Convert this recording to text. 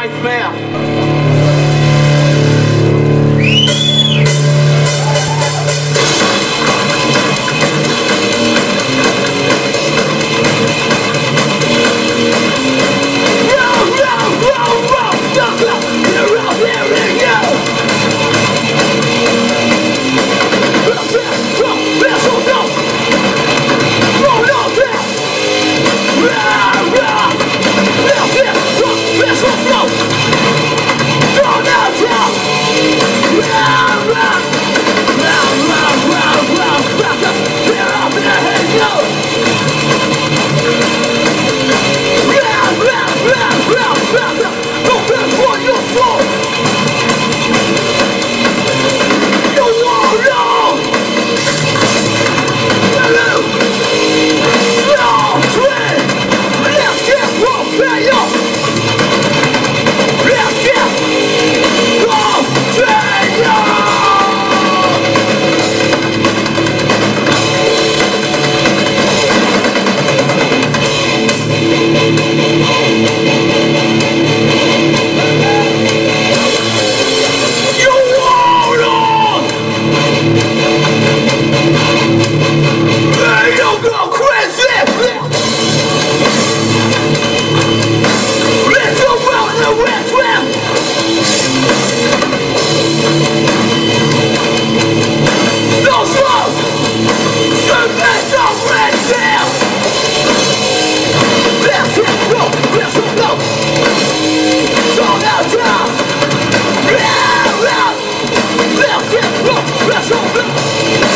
nice mouth. Let's go! Let's go!